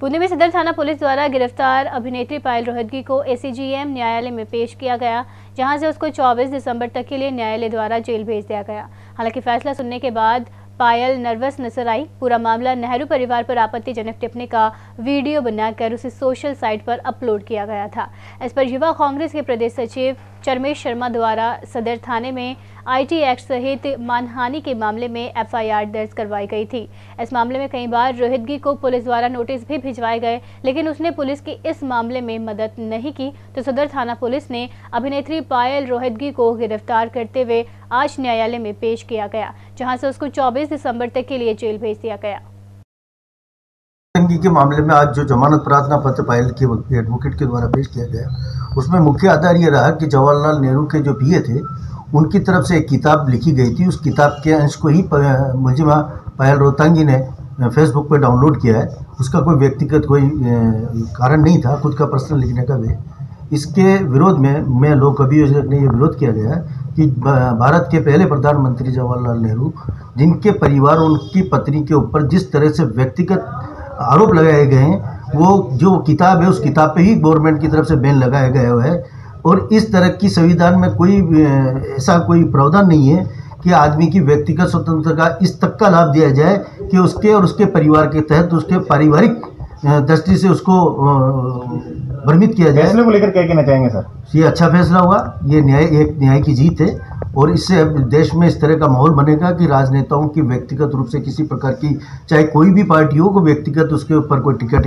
पुणे में सदर थाना पुलिस द्वारा गिरफ़्तार अभिनेत्री पायल रोहतगी को एसीजीएम न्यायालय में पेश किया गया, जहाँ से उसको 24 दिसंबर तक के लिए न्यायालय द्वारा जेल भेज दिया गया। हालाँकि फैसला सुनने के बाद पायल नर्वस नज़र आई। पूरा मामला नेहरू परिवार पर आपत्तिजनक टिप्पणी का वीडियो बनाकर उसे सोशल साइट पर अपलोड किया गया था। इस पर युवा कांग्रेस के प्रदेश सचिव चरमेश शर्मा द्वारा सदर थाने में आईटी एक्ट सहित मानहानि के मामले में एफआईआर दर्ज करवाई गई थी। इस मामले में कई बार रोहितगी को पुलिस द्वारा नोटिस भी भिजवाए गए, लेकिन उसने पुलिस की इस मामले में मदद नहीं की। तो सदर थाना पुलिस ने अभिनेत्री पायल रोहितगी को गिरफ़्तार करते हुए आज न्यायालय में पेश किया गया, जहाँ से उसको 24 दिसंबर तक के लिए जेल भेज दिया गया। के मामले में आज जो जमानत प्रार्थना पत्र पायल के एडवोकेट के द्वारा पेश किया गया उसमें मुख्य आधार ये रहा कि जवाहरलाल नेहरू के जो पीए थे, उनकी तरफ़ से एक किताब लिखी गई थी। उस किताब के अंश को ही मुलजिमा पायल रोहतांगी ने फेसबुक पर डाउनलोड किया है। उसका कोई व्यक्तिगत कोई कारण नहीं था, खुद का पर्सनल लिखने का भी। इसके विरोध में, मैं लोक अभियोजक ने यह विरोध किया गया कि भारत के पहले प्रधानमंत्री जवाहरलाल नेहरू, जिनके परिवार उनकी पत्नी के ऊपर जिस तरह से व्यक्तिगत आरोप लगाए गए हैं वो जो किताब है, उस किताब पे ही गवर्नमेंट की तरफ़ से बैन लगाया गया है। और इस तरह की संविधान में कोई ऐसा कोई प्रावधान नहीं है कि आदमी की व्यक्तिगत स्वतंत्रता का इस तक का लाभ दिया जाए कि उसके और उसके परिवार के तहत उसके पारिवारिक दृष्टि से उसको भ्रमित किया जाए। फैसले को लेकर क्या कहना चाहेंगे सर। ये अच्छा फैसला हुआ। ये न्याय एक न्याय की जीत है। और इससे अब देश में इस तरह का माहौल बनेगा कि राजनेताओं की व्यक्तिगत रूप से किसी प्रकार की चाहे कोई भी पार्टी हो को व्यक्तिगत उसके ऊपर कोई टिकट